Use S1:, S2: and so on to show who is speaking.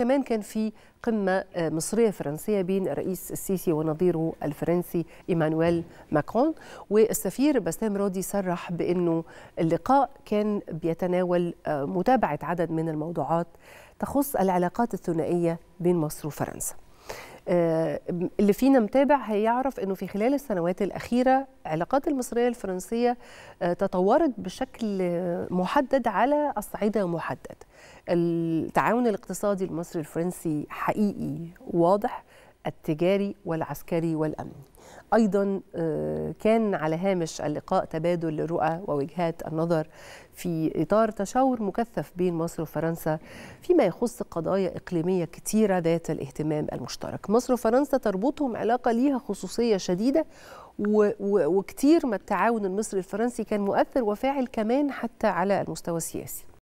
S1: كمان كان في قمة مصرية فرنسية بين الرئيس السيسي ونظيره الفرنسي إيمانويل ماكرون والسفير بسام راضي صرح بأنه اللقاء كان بيتناول متابعة عدد من الموضوعات تخص العلاقات الثنائية بين مصر وفرنسا. اللي فينا متابع هيعرف إنه في خلال السنوات الأخيرة علاقات المصرية الفرنسية تطورت بشكل محدد على الصعيد المحدد التعاون الاقتصادي المصري الفرنسي حقيقي واضح. التجاري والعسكري والأمني. أيضا كان على هامش اللقاء تبادل للرؤى ووجهات النظر في إطار تشاور مكثف بين مصر وفرنسا فيما يخص قضايا إقليمية كثيرة ذات الاهتمام المشترك. مصر وفرنسا تربطهم علاقة ليها خصوصية شديدة وكثير ما التعاون المصري الفرنسي كان مؤثر وفاعل كمان حتى على المستوى السياسي.